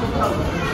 不到。